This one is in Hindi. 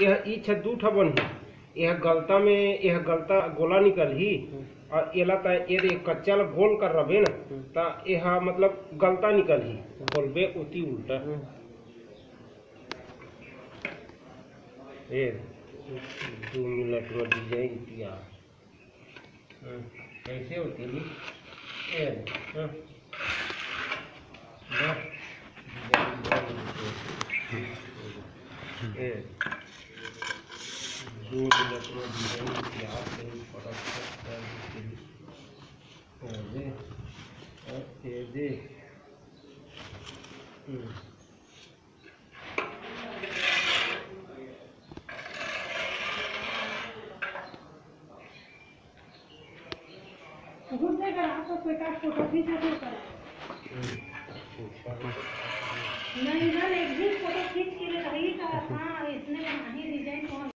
यह ई दू ठा बनही यह गलता में यह गलता गोला निकल ही। और एला ता ये कच्चा ला गोल कर रबे ना ता यह मतलब गलता निकल ही। बोलबे उती उल्टा। ये दो मिनट में डिज़ाइन किया हाँ, कैसे होती है ये हाँ। बस, दो मिनट में डिज़ाइन किया कहीं फटक सकता दे हम्म घुस जाएगा आपको बेटा फ़ोटो खींच लो कर